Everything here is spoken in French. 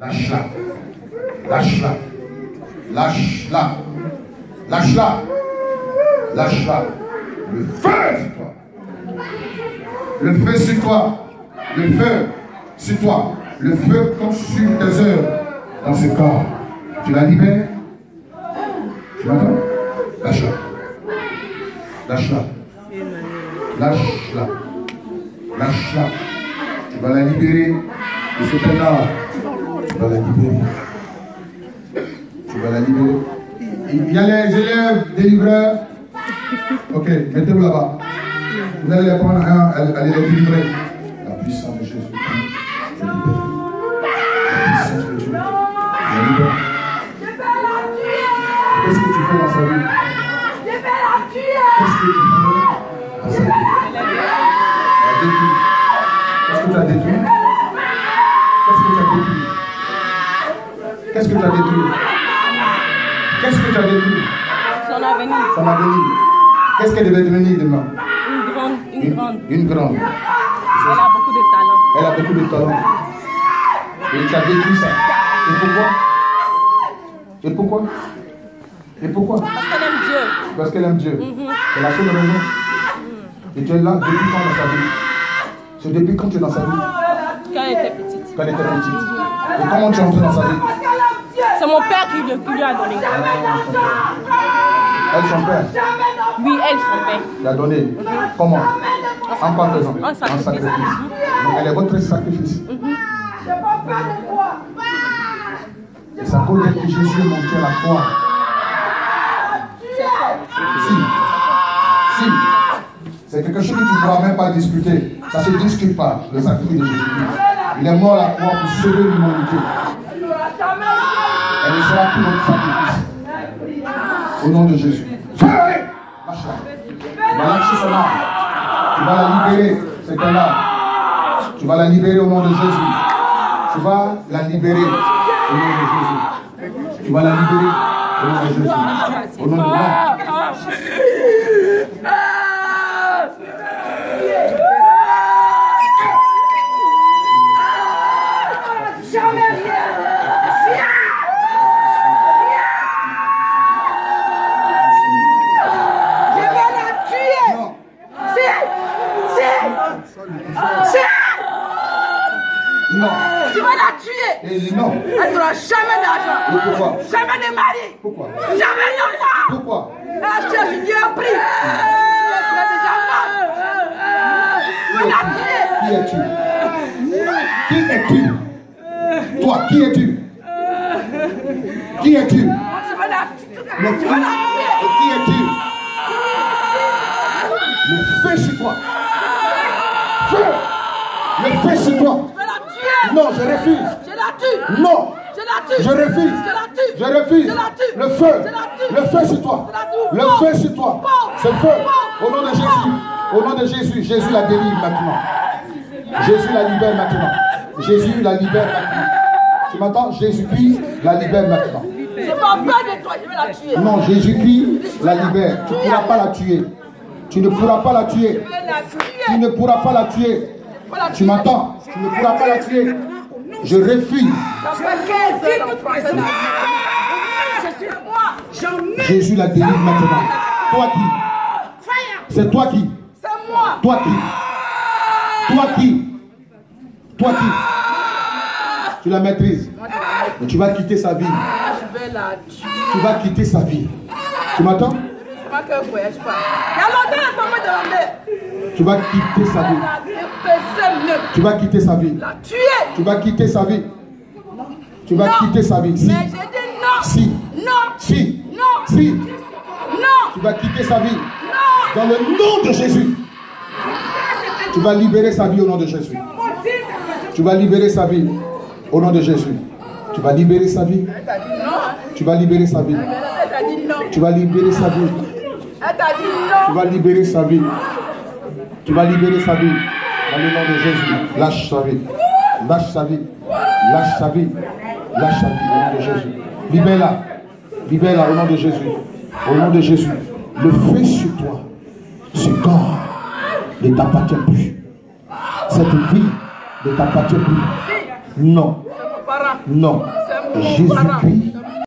Lâche-la. Lâche-la. Lâche-la. Lâche-la. Lâche-la. Le feu sur toi. Le feu sur toi. Le feu sur toi. Le feu consume tes heures dans ce corps. Tu la libères. Tu m'entends? Lâche-la. Lâche-la. Lâche-la. Lâche-la. Tu vas la libérer de ce canard. Vas la libérer. Tu vas la libérer. Il y a les élèves des livreurs. Ok, mettez-vous là-bas. Vous allez les prendre un, allez les délivrer. La puissance de Jésus. Je libère. La puissance de Dieu. Je libère. Qu'est-ce que tu fais dans sa vie? Qu'est-ce que tu fais dans sa vie? La détruit. Qu'est-ce que tu as détruit? Détruit Qu'est-ce que tu as détruit Son avenir. Son avenir. Qu'est-ce qu'elle devait devenir demain? Une grande, une, grande. Une grande. Elle a beaucoup de talent. Elle a beaucoup de talent. Et tu as détruit ça. Et pourquoi? Et pourquoi? Et pourquoi? Parce qu'elle aime Dieu. Parce qu'elle aime Dieu. C'est la seule raison. Et tu es là depuis quand dans sa vie? C'est depuis quand tu es dans sa vie? Quand elle était petite. Quand elle était petite. Et comment tu es entré dans sa vie? C'est mon père qui, lui a donné. Elle, son père, Oui, elle, son père. l'a donné. Comment? En quoi faisant En sacrifice. Donc elle est votre sacrifice. Et c'est à cause d'elle que Jésus est monté à la croix. Si. Si. C'est quelque chose que tu ne pourras même pas discuter. Ça ne se discute pas, le sacrifice de Jésus. Il est mort à la croix pour sauver l'humanité. Elle ne sera plus notre sacrifice. Au nom de Jésus. Tu vas lâcher son âme. Tu vas la libérer, cette âme. Tu vas la libérer au nom de Jésus. Tu vas la libérer au nom de Jésus. Tu vas la libérer au nom de Jésus. Au nom de Jésus. Non. tu vas la tuer. Et non. Elle n'aura jamais d'argent. Pourquoi Jamais de mari. Pourquoi Jamais d'enfant. Pourquoi Elle cherche Dieu a pris. Déjà morte. On l'a tué. Qui es-tu Qui es-tu Toi, qui es-tu Qui es-tu Je vais la tuer. Qui es-tu Le feu sur toi. Feu Le feu sur toi. Je vais la tuer. Non, je refuse. Je la tue. Non Je la tue. Je refuse. Je la tue. Je refuse. Je la tue. Le feu. Je la tue. Le feu sur toi. Je la tue. Le feu sur toi. Bon. Ce feu. Au nom de Jésus. Au nom de Jésus. Jésus la délivre maintenant. Jésus la libère maintenant. Jésus la libère maintenant. Tu m'entends? Jésus-Christ la libère maintenant. Je peur de toi. Je vais la tuer. Non, Jésus-Christ la libère. Tu ne pourras pas la tuer. Tu ne pourras pas la tuer. Tu ne pourras pas la tuer. Tu m'entends Tu ne pourras pas la tuer. Je refuse. Ça fait 15 ans l'enfant est là. Je suis moi. Jésus la délivre maintenant. Toi qui? C'est toi qui? C'est moi. Toi qui? Toi qui? Toi qui? Tu la maîtrises. Mais tu vas quitter sa vie. Je vais la tuer. Tu vas quitter sa vie. Tu m'entends moi qui ne voyage pas. Il y a longtemps, elle m'a demandé. Tu vas quitter sa vie. Tu vas quitter sa vie. La tuer. Tu vas quitter sa vie. Tu vas Non. quitter sa vie. Si. Mais j'ai dit non. Si. Non. Si. Non. Si. Non. Tu vas quitter sa vie. Non. Dans le nom de Jésus. Tu vas libérer sa vie au nom de Jésus. Tu vas libérer sa vie au nom de Jésus. Tu vas libérer sa vie. Tu vas libérer sa vie. Tu vas libérer sa vie. Tu vas libérer sa vie. Tu vas libérer sa vie. Dans le nom de Jésus. Lâche sa vie. Lâche sa vie. Lâche sa vie. Lâche sa vie au nom de Jésus. Libère-la. Libère-la au nom de Jésus. Au nom de Jésus. Le feu sur toi, ce corps, ne t'appartient plus. Cette vie ne t'appartient plus. Non. Non. Jésus-Christ